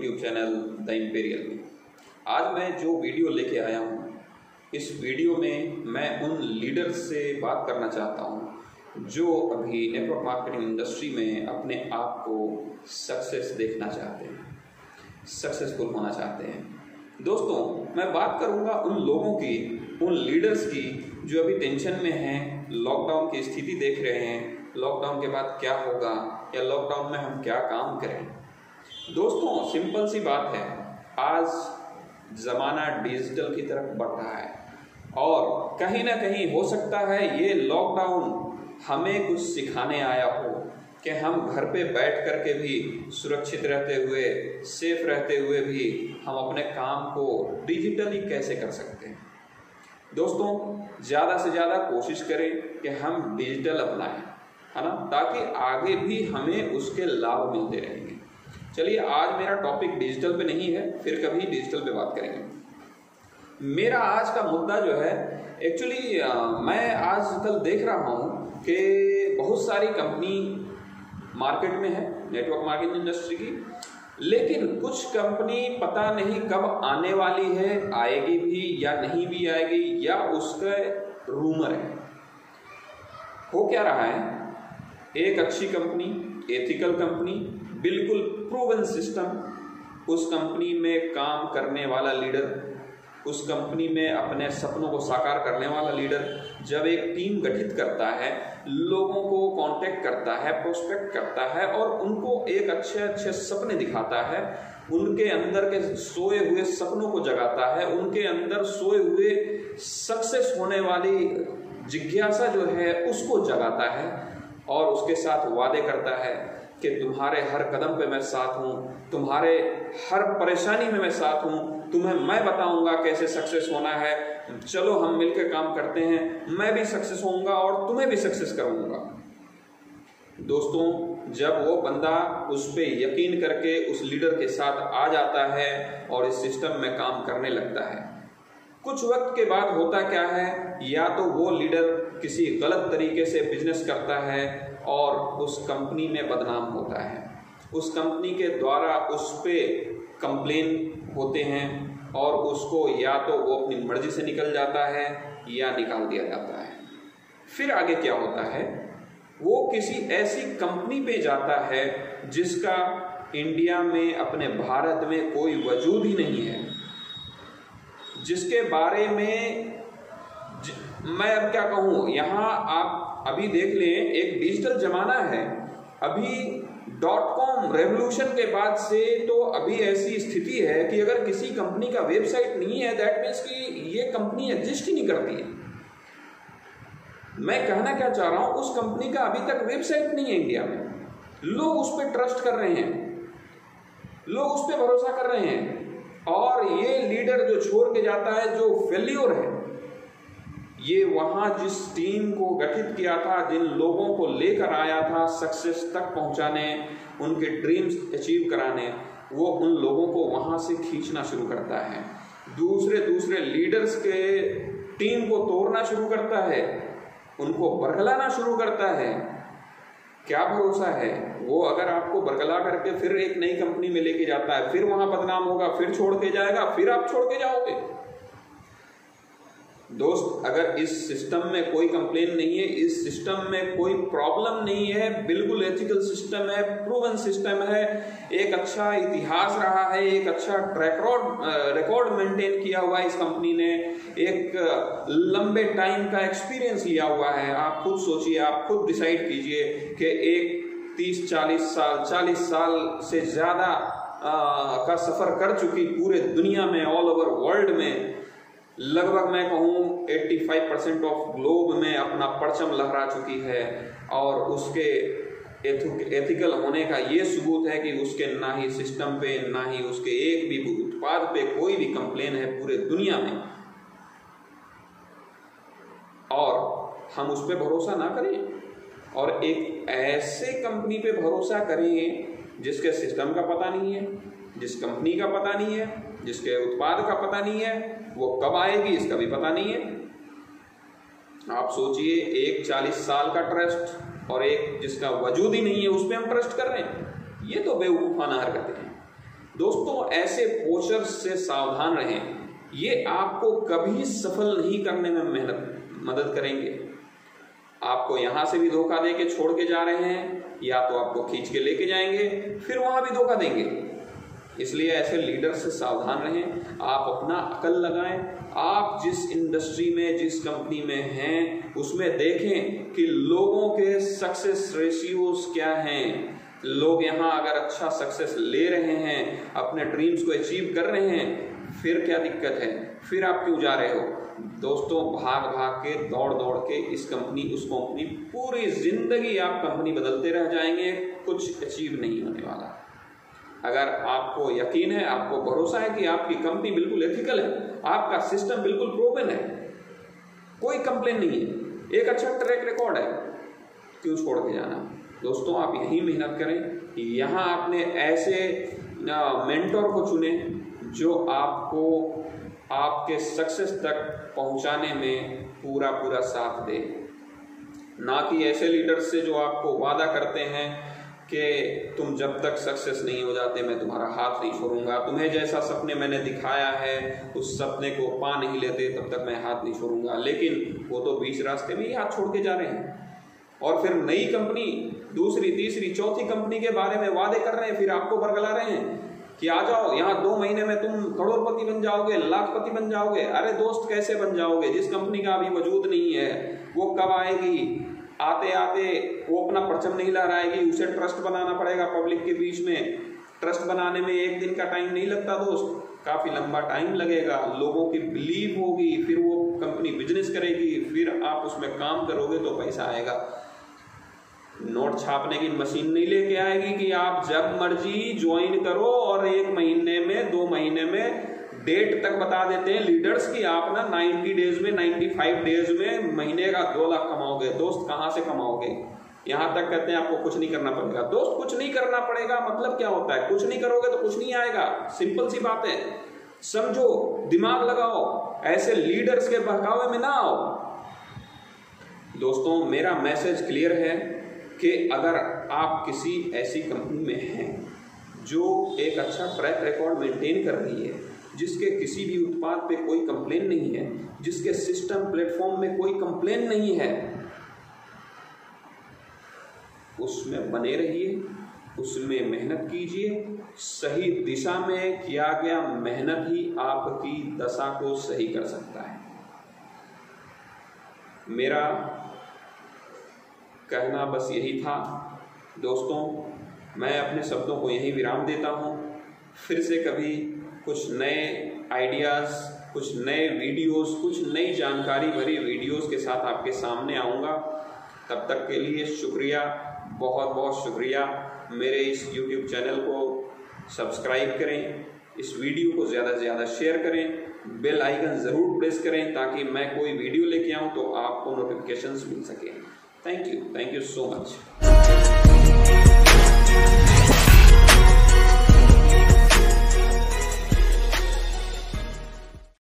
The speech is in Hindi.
YouTube चैनल द इम्पेरियल में आज मैं जो वीडियो लेके आया हूँ, इस वीडियो में मैं उन लीडर्स से बात करना चाहता हूँ, जो अभी नेटवर्क मार्केटिंग इंडस्ट्री में अपने आप को सक्सेस देखना चाहते हैं सक्सेसफुल होना चाहते हैं। दोस्तों, मैं बात करूँगा उन लोगों की, उन लीडर्स की, जो अभी टेंशन में हैं लॉकडाउन की स्थिति देख रहे हैं लॉकडाउन के बाद क्या होगा, या लॉकडाउन में हम क्या काम करें। दोस्तों सिंपल सी बात है। आज ज़माना डिजिटल की तरफ़ बढ़ रहा है। और कहीं ना कहीं हो सकता है ये लॉकडाउन हमें कुछ सिखाने आया हो कि हम घर पे बैठ कर के भी सुरक्षित रहते हुए सेफ़ रहते हुए भी हम अपने काम को डिजिटली कैसे कर सकते हैं। दोस्तों, ज़्यादा से ज़्यादा कोशिश करें कि हम डिजिटल अपनाएँ, है ना? ताकि आगे भी हमें उसके लाभ मिलते रहेंगे। चलिए, आज मेरा टॉपिक डिजिटल पे नहीं है, फिर कभी डिजिटल पे बात करेंगे। मेरा आज का मुद्दा जो है एक्चुअली मैं आजकल देख रहा हूँ कि बहुत सारी कंपनी मार्केट में है नेटवर्क मार्केटिंग इंडस्ट्री की, लेकिन कुछ कंपनी पता नहीं कब आने वाली है, आएगी भी या नहीं भी आएगी, या उसका रूमर है। हो क्या रहा है? एक अच्छी कंपनी एथिकल कंपनी बिल्कुल प्रूवन सिस्टम उस कंपनी में काम करने वाला लीडर उस कंपनी में अपने सपनों को साकार करने वाला लीडर जब एक टीम गठित करता है, लोगों को कांटेक्ट करता है प्रोस्पेक्ट करता है और उनको एक अच्छे अच्छे सपने दिखाता है, उनके अंदर के सोए हुए सपनों को जगाता है, उनके अंदर सोए हुए सक्सेस होने वाली जिज्ञासा जो है उसको जगाता है और उसके साथ वादे करता है कि तुम्हारे हर कदम पे मैं साथ हूँ, तुम्हारे हर परेशानी में मैं साथ हूँ, तुम्हें मैं बताऊँगा कैसे सक्सेस होना है। चलो, हम मिलकर काम करते हैं, मैं भी सक्सेस होऊँगा और तुम्हें भी सक्सेस करूँगा दोस्तों, जब वो बंदा उस पर यकीन करके उस लीडर के साथ आ जाता है और इस सिस्टम में काम करने लगता है कुछ वक्त के बाद होता क्या है? या तो वो लीडर किसी गलत तरीके से बिज़नेस करता है और उस कंपनी में बदनाम होता है। उस कंपनी के द्वारा उस पर कंप्लेन होते हैं और उसको या तो वो अपनी मर्ज़ी से निकल जाता है या निकाल दिया जाता है। फिर आगे क्या होता है? वो किसी ऐसी कंपनी पे जाता है जिसका इंडिया में, अपने भारत में कोई वजूद ही नहीं है। जिसके बारे में ज, मैं अब क्या कहूँ? यहाँ आप अभी देख लें एक डिजिटल जमाना है। अभी डॉट कॉम रेवोल्यूशन के बाद से तो अभी ऐसी स्थिति है कि अगर किसी कंपनी का वेबसाइट नहीं है दैट मीन्स कि ये कंपनी एग्जिस्ट ही नहीं करती है। मैं कहना क्या चाह रहा हूँ उस कंपनी का अभी तक वेबसाइट नहीं है इंडिया में। लोग उस पर ट्रस्ट कर रहे हैं। लोग उस पर भरोसा कर रहे हैं। और ये लीडर जो छोड़ के जाता है, जो फेल्योर है, ये वहाँ जिस टीम को गठित किया था, जिन लोगों को लेकर आया था सक्सेस तक पहुँचाने, उनके ड्रीम्स अचीव कराने, वो उन लोगों को वहाँ से खींचना शुरू करता है। दूसरे दूसरे लीडर्स के टीम को तोड़ना शुरू करता है, उनको बरगलाना शुरू करता है क्या भरोसा है? वो अगर आपको बरगला करके फिर एक नई कंपनी में लेके जाता है, फिर वहाँ बदनाम होगा, फिर छोड़ के जाएगा, फिर आप छोड़ के जाओगे। दोस्त, अगर इस सिस्टम में कोई कंप्लेन नहीं है, इस सिस्टम में कोई प्रॉब्लम नहीं है, बिल्कुल एथिकल सिस्टम है प्रूवन सिस्टम है, एक अच्छा इतिहास रहा है, एक अच्छा ट्रैक रिकॉर्ड मेंटेन किया हुआ है इस कंपनी ने, एक लंबे टाइम का एक्सपीरियंस लिया हुआ है, आप खुद सोचिए, आप खुद डिसाइड कीजिए कि एक तीस, चालीस साल चालीस साल से ज़्यादा का सफ़र कर चुकी पूरे दुनिया में ऑल ओवर वर्ल्ड में लगभग मैं कहूँ 85 परसेंट ऑफ़ ग्लोब में अपना परचम लहरा चुकी है और उसके एथिकल होने का ये सबूत है कि उसके ना ही सिस्टम पे, ना ही उसके एक भी उत्पाद पे कोई भी कंप्लेन है पूरे दुनिया में। और हम उस पर भरोसा ना करें और एक ऐसे कंपनी पे भरोसा करें जिसके सिस्टम का पता नहीं है, जिस कंपनी का पता नहीं है जिसके उत्पाद का पता नहीं है, वो कब आएगी, इसका भी पता नहीं है। आप सोचिए, एक चालीस साल का ट्रस्ट और एक जिसका वजूद ही नहीं है उस पर हम ट्रस्ट कर रहे हैं। ये तो बेवकूफ़ाना हरकतें हैं। दोस्तों, ऐसे पोचर से सावधान रहें। ये आपको कभी सफल नहीं करने में मेहनत, मदद करेंगे। आपको यहाँ से भी धोखा दे के छोड़ के जा रहे हैं, या तो आपको खींच के लेके जाएँगे, फिर वहाँ भी धोखा देंगे। इसलिए ऐसे लीडर से सावधान रहें, आप अपना अकल लगाएँ। आप जिस इंडस्ट्री में, जिस कंपनी में हैं, उसमें देखें कि लोगों के सक्सेस रेशियोज क्या हैं। लोग यहाँ अगर अच्छा सक्सेस ले रहे हैं, अपने ड्रीम्स को अचीव कर रहे हैं, फिर क्या दिक्कत है? फिर आप क्यों जा रहे हो? दोस्तों, भाग भाग के, दौड़ दौड़ के इस कंपनी, उस कंपनी, पूरी ज़िंदगी आप कंपनी बदलते रह जाएँगे, कुछ अचीव नहीं होने वाला। अगर आपको यकीन है, आपको भरोसा है कि आपकी कंपनी बिल्कुल एथिकल है, आपका सिस्टम बिल्कुल प्रोपन है, कोई कंप्लेन नहीं है। एक अच्छा ट्रैक रिकॉर्ड है, क्यों छोड़ के जाना? दोस्तों, आप यही मेहनत करें यहाँ आपने ऐसे मेंटोर को चुने जो आपको आपके सक्सेस तक पहुँचाने में पूरा पूरा साथ दे। ना कि ऐसे लीडर्स से जो आपको वादा करते हैं कि तुम जब तक सक्सेस नहीं हो जाते, मैं तुम्हारा हाथ नहीं छोड़ूँगा। तुम्हें जैसा सपने मैंने दिखाया है, उस सपने को पा नहीं लेते, तब तक मैं हाथ नहीं छोड़ूँगा। लेकिन वो तो बीच रास्ते में ही हाथ छोड़ के जा रहे हैं। और फिर नई कंपनी, दूसरी, तीसरी, चौथी कंपनी के बारे में वादे कर रहे हैं, फिर आपको बरगला रहे हैं कि आ जाओ, यहाँ दो महीने में तुम करोड़पति बन जाओगे, लाखपति बन जाओगे। अरे दोस्त कैसे बन जाओगे? जिस कंपनी का अभी वजूद नहीं है, वो कब आएगी? आते आते वो अपना परचम नहीं लहराएगी उसे ट्रस्ट बनाना पड़ेगा पब्लिक के बीच में। ट्रस्ट बनाने में एक दिन का टाइम नहीं लगता दोस्त। काफ़ी लंबा टाइम लगेगा। लोगों की बिलीव होगी, फिर वो कंपनी बिज़नेस करेगी, फिर आप उसमें काम करोगे तो पैसा आएगा। नोट छापने की मशीन नहीं लेके आएगी कि आप जब मर्ज़ी ज्वाइन करो और एक महीने में, दो महीने में डेट तक बता देते हैं लीडर्स की आप ना 90 डेज़ में 95 डेज़ में महीने का दो लाख कमाओगे। दोस्त कहाँ से कमाओगे? यहाँ तक कहते हैं आपको कुछ नहीं करना पड़ेगा। दोस्त, कुछ नहीं करना पड़ेगा मतलब क्या होता है? कुछ नहीं करोगे तो कुछ नहीं आएगा। सिंपल सी बात है। समझो, दिमाग लगाओ, ऐसे लीडर्स के बहकावे में ना आओ। दोस्तों, मेरा मैसेज क्लियर है कि अगर आप किसी ऐसी कंपनी में हैं, जो एक अच्छा ट्रैक रिकॉर्ड मेंटेन कर रही है जिसके किसी भी उत्पाद पे कोई कंप्लेन नहीं है, जिसके सिस्टम प्लेटफॉर्म में कोई कंप्लेन नहीं है, उसमें बने रहिए, उसमें मेहनत कीजिए, सही दिशा में किया गया मेहनत ही आपकी दशा को सही कर सकता है। मेरा कहना बस यही था। दोस्तों, मैं अपने शब्दों को यही विराम देता हूँ। फिर से कभी कुछ नए आइडियाज़ कुछ नए वीडियोस कुछ नई जानकारी भरी वीडियोस के साथ आपके सामने आऊँगा। तब तक के लिए शुक्रिया बहुत बहुत शुक्रिया। मेरे इस यूट्यूब चैनल को सब्सक्राइब करें, इस वीडियो को ज़्यादा से ज़्यादा शेयर करें बेल आइकन ज़रूर प्रेस करें ताकि मैं कोई वीडियो लेके आऊँ तो आपको नोटिफिकेशंस मिल सके। Thank you thank you so much